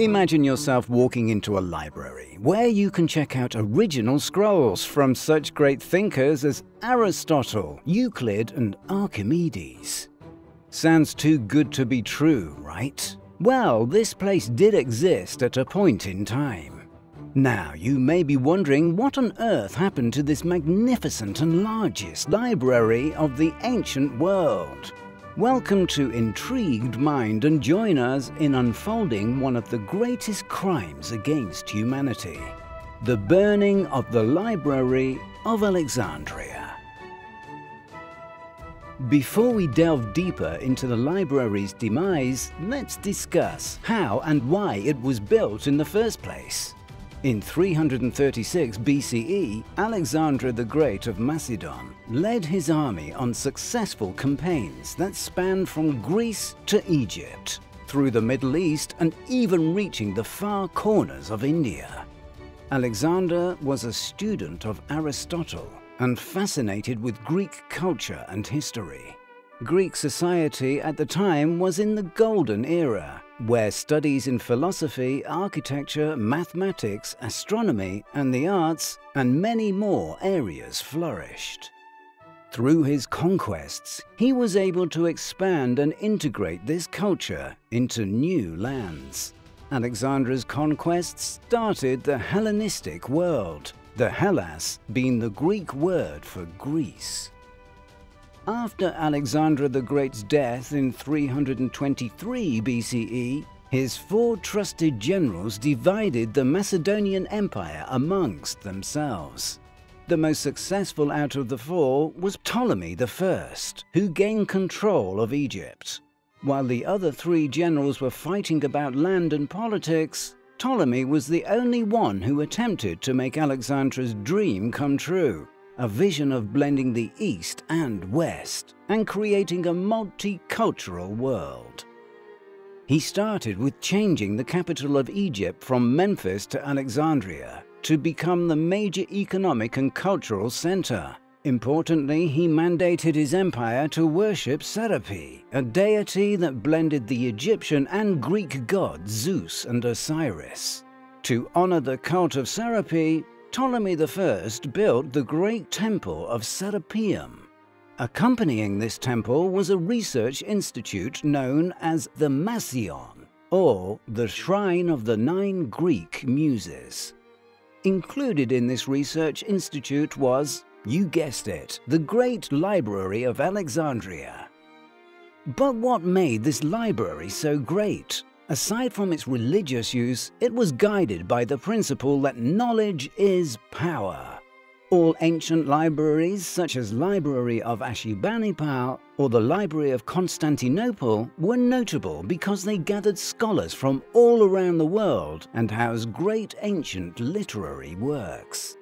Imagine yourself walking into a library where you can check out original scrolls from such great thinkers as Aristotle, Euclid, and Archimedes. Sounds too good to be true, right? Well, this place did exist at a point in time. Now, you may be wondering what on earth happened to this magnificent and largest library of the ancient world. Welcome to Intrigued Mind and join us in unfolding one of the greatest crimes against humanity the burning of the Library of Alexandria. Before we delve deeper into the library's demise, let's discuss how and why it was built in the first place. In 336 BCE, Alexander the Great of Macedon led his army on successful campaigns that spanned from Greece to Egypt, through the Middle East and even reaching the far corners of India. Alexander was a student of Aristotle and fascinated with Greek culture and history. Greek society at the time was in the Golden Era, where studies in philosophy, architecture, mathematics, astronomy, and the arts, and many more areas flourished. Through his conquests, he was able to expand and integrate this culture into new lands. Alexander's conquests started the Hellenistic world, the Hellas being the Greek word for Greece. After Alexander the Great's death in 323 BCE, his four trusted generals divided the Macedonian Empire amongst themselves. The most successful out of the four was Ptolemy I, who gained control of Egypt. While the other three generals were fighting about land and politics, Ptolemy was the only one who attempted to make Alexander's dream come true a vision of blending the East and West and creating a multicultural world. He started with changing the capital of Egypt from Memphis to Alexandria to become the major economic and cultural center. Importantly, he mandated his empire to worship Serapis, a deity that blended the Egyptian and Greek gods Zeus and Osiris. To honor the cult of Serapis, Ptolemy I built the great temple of Serapeum. Accompanying this temple was a research institute known as the Mouseion, or the Shrine of the Nine Greek Muses. Included in this research institute was, you guessed it, the Great Library of Alexandria. But what made this library so great? Aside from its religious use, it was guided by the principle that knowledge is power. All ancient libraries, such as Library of Ashurbanipal or the Library of Constantinople, were notable because they gathered scholars from all around the world and housed great ancient literary works.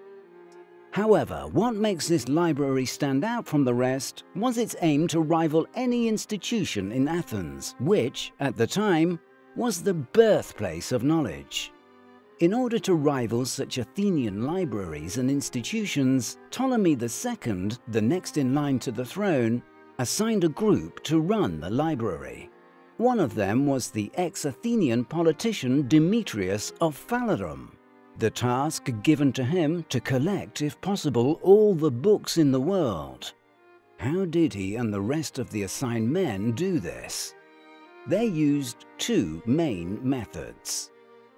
However, what makes this library stand out from the rest was its aim to rival any institution in Athens, which, at the time, was the birthplace of knowledge. In order to rival such Athenian libraries and institutions, Ptolemy II, the next in line to the throne, assigned a group to run the library. One of them was the ex-Athenian politician Demetrius of Phalerum. The task given to him to collect, if possible, all the books in the world. How did he and the rest of the assigned men do this? They used two main methods.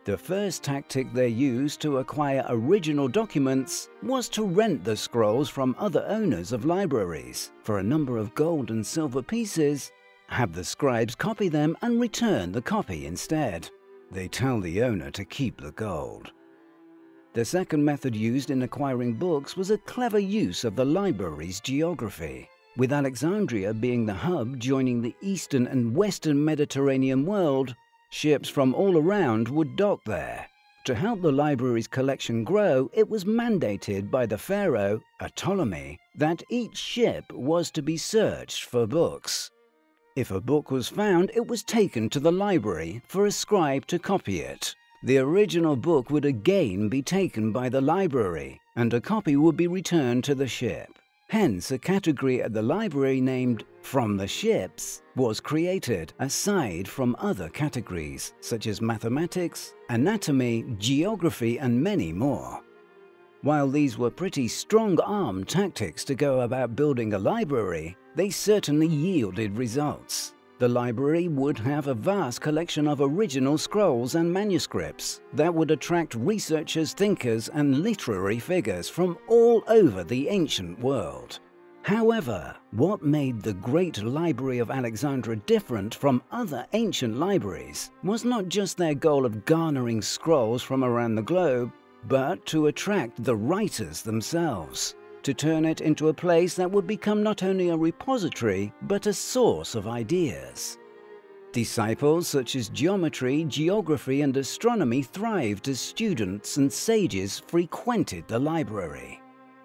The first tactic they used to acquire original documents was to rent the scrolls from other owners of libraries for a number of gold and silver pieces, have the scribes copy them and return the copy instead. They tell the owner to keep the gold. The second method used in acquiring books was a clever use of the library's geography with Alexandria being the hub joining the eastern and western Mediterranean world, ships from all around would dock there. To help the library's collection grow, it was mandated by the pharaoh, Ptolemy, that each ship was to be searched for books. If a book was found, it was taken to the library for a scribe to copy it. The original book would again be taken by the library, and a copy would be returned to the ship. Hence, a category at the library named From the Ships was created aside from other categories such as mathematics, anatomy, geography and many more. While these were pretty strong-arm tactics to go about building a library, they certainly yielded results. The library would have a vast collection of original scrolls and manuscripts that would attract researchers, thinkers and literary figures from all over the ancient world. However, what made the Great Library of Alexandria different from other ancient libraries was not just their goal of garnering scrolls from around the globe, but to attract the writers themselves, to turn it into a place that would become not only a repository, but a source of ideas. Disciples such as geometry, geography and astronomy thrived as students and sages frequented the library.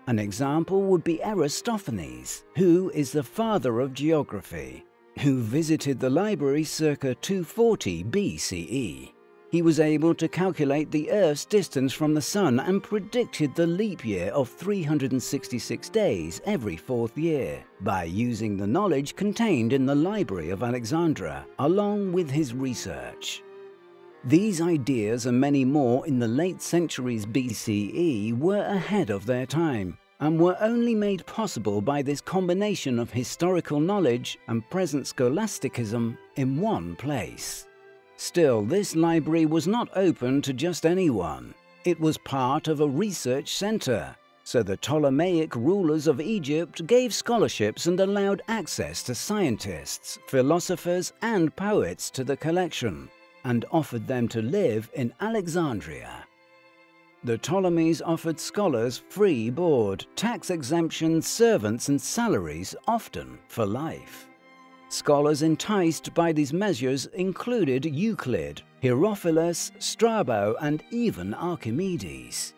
An example would be Aristophanes, who is the father of geography, who visited the library circa 240 BCE. He was able to calculate the Earth's distance from the Sun and predicted the leap year of 366 days every fourth year by using the knowledge contained in the Library of Alexandria along with his research. These ideas and many more in the late centuries BCE were ahead of their time and were only made possible by this combination of historical knowledge and present scholasticism in one place. Still, this library was not open to just anyone. It was part of a research center, so the Ptolemaic rulers of Egypt gave scholarships and allowed access to scientists, philosophers and poets to the collection, and offered them to live in Alexandria. The Ptolemies offered scholars free board, tax exemptions, servants and salaries, often for life. Scholars enticed by these measures included Euclid, Herophilus, Strabo and even Archimedes.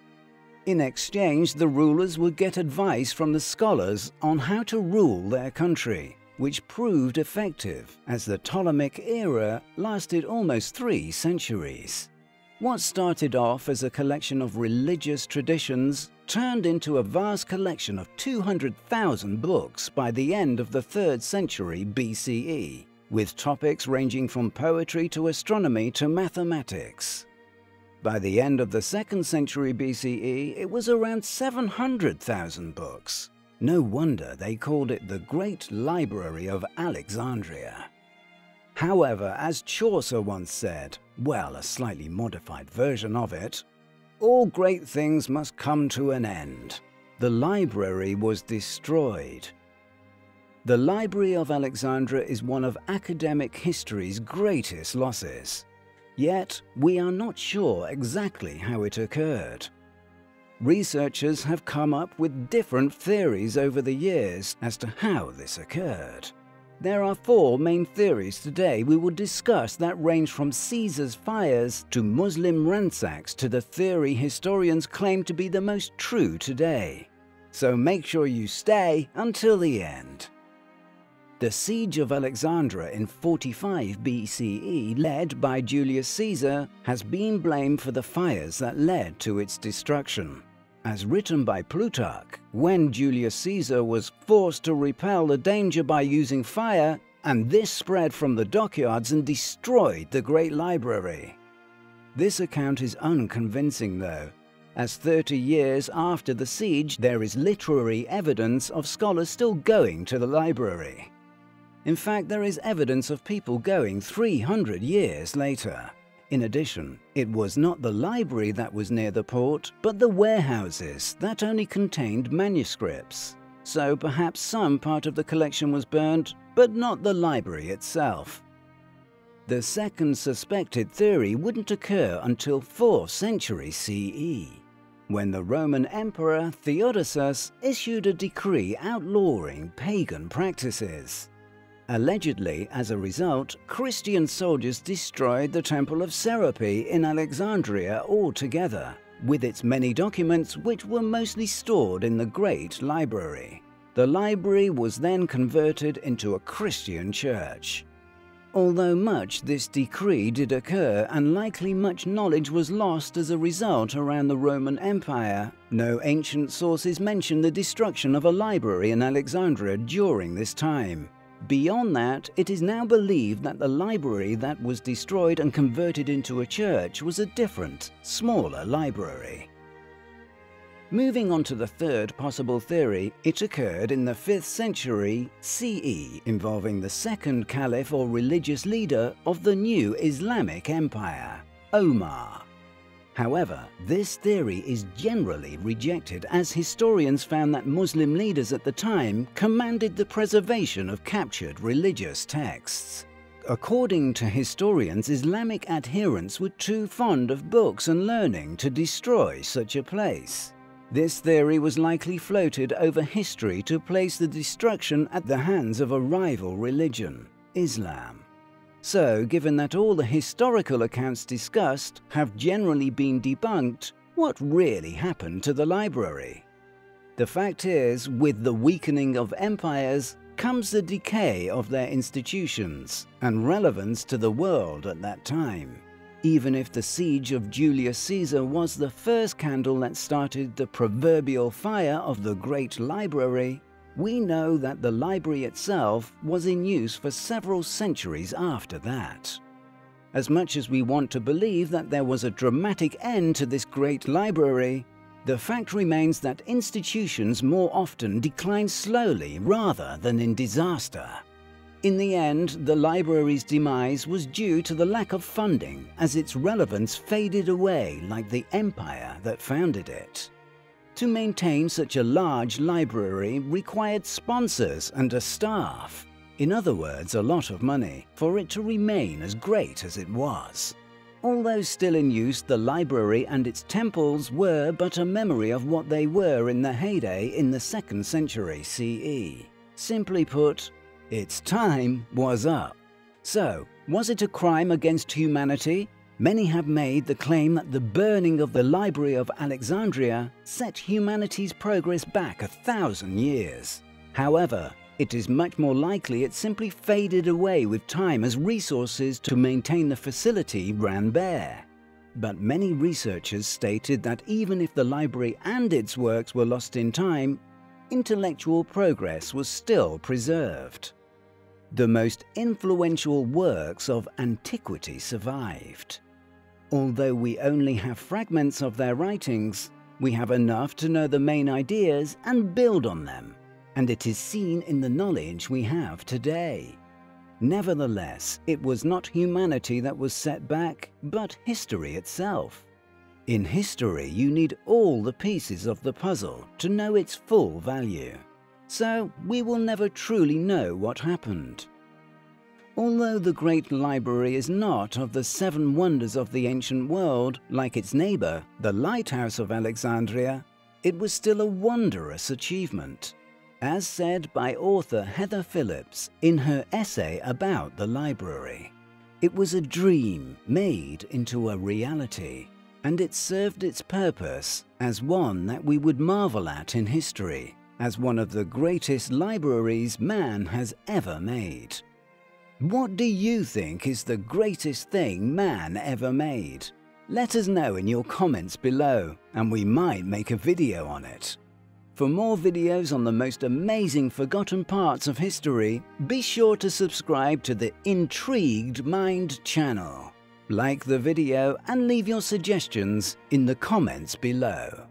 In exchange, the rulers would get advice from the scholars on how to rule their country, which proved effective as the Ptolemaic era lasted almost three centuries. What started off as a collection of religious traditions turned into a vast collection of 200,000 books by the end of the 3rd century BCE, with topics ranging from poetry to astronomy to mathematics. By the end of the 2nd century BCE, it was around 700,000 books. No wonder they called it the Great Library of Alexandria. However, as Chaucer once said, well, a slightly modified version of it, all great things must come to an end. The library was destroyed. The Library of Alexandria is one of academic history's greatest losses. Yet, we are not sure exactly how it occurred. Researchers have come up with different theories over the years as to how this occurred. There are four main theories today we will discuss that range from Caesar's fires to Muslim ransacks to the theory historians claim to be the most true today. So make sure you stay until the end. The siege of Alexandria in 45 BCE, led by Julius Caesar, has been blamed for the fires that led to its destruction as written by Plutarch, when Julius Caesar was forced to repel the danger by using fire, and this spread from the dockyards and destroyed the great library. This account is unconvincing though, as 30 years after the siege there is literary evidence of scholars still going to the library. In fact, there is evidence of people going 300 years later. In addition, it was not the library that was near the port, but the warehouses that only contained manuscripts. So perhaps some part of the collection was burned, but not the library itself. The second suspected theory wouldn't occur until 4th century CE, when the Roman Emperor Theodosius issued a decree outlawing pagan practices. Allegedly, as a result, Christian soldiers destroyed the Temple of Serape in Alexandria altogether, with its many documents which were mostly stored in the Great Library. The library was then converted into a Christian church. Although much this decree did occur and likely much knowledge was lost as a result around the Roman Empire, no ancient sources mention the destruction of a library in Alexandria during this time. Beyond that, it is now believed that the library that was destroyed and converted into a church was a different, smaller library. Moving on to the third possible theory, it occurred in the 5th century CE, involving the second caliph or religious leader of the new Islamic Empire, Omar. However, this theory is generally rejected as historians found that Muslim leaders at the time commanded the preservation of captured religious texts. According to historians, Islamic adherents were too fond of books and learning to destroy such a place. This theory was likely floated over history to place the destruction at the hands of a rival religion, Islam. So, given that all the historical accounts discussed have generally been debunked, what really happened to the library? The fact is, with the weakening of empires comes the decay of their institutions and relevance to the world at that time. Even if the siege of Julius Caesar was the first candle that started the proverbial fire of the Great Library, we know that the library itself was in use for several centuries after that. As much as we want to believe that there was a dramatic end to this great library, the fact remains that institutions more often decline slowly rather than in disaster. In the end, the library's demise was due to the lack of funding as its relevance faded away like the empire that founded it. To maintain such a large library required sponsors and a staff. In other words, a lot of money, for it to remain as great as it was. Although still in use, the library and its temples were but a memory of what they were in the heyday in the 2nd century CE. Simply put, its time was up. So, was it a crime against humanity? Many have made the claim that the burning of the Library of Alexandria set humanity's progress back a thousand years. However, it is much more likely it simply faded away with time as resources to maintain the facility ran bare. But many researchers stated that even if the library and its works were lost in time, intellectual progress was still preserved the most influential works of antiquity survived. Although we only have fragments of their writings, we have enough to know the main ideas and build on them, and it is seen in the knowledge we have today. Nevertheless, it was not humanity that was set back, but history itself. In history, you need all the pieces of the puzzle to know its full value so we will never truly know what happened. Although the Great Library is not of the seven wonders of the ancient world like its neighbor, the Lighthouse of Alexandria, it was still a wondrous achievement. As said by author Heather Phillips in her essay about the library, it was a dream made into a reality, and it served its purpose as one that we would marvel at in history as one of the greatest libraries man has ever made. What do you think is the greatest thing man ever made? Let us know in your comments below and we might make a video on it. For more videos on the most amazing forgotten parts of history, be sure to subscribe to the Intrigued Mind channel. Like the video and leave your suggestions in the comments below.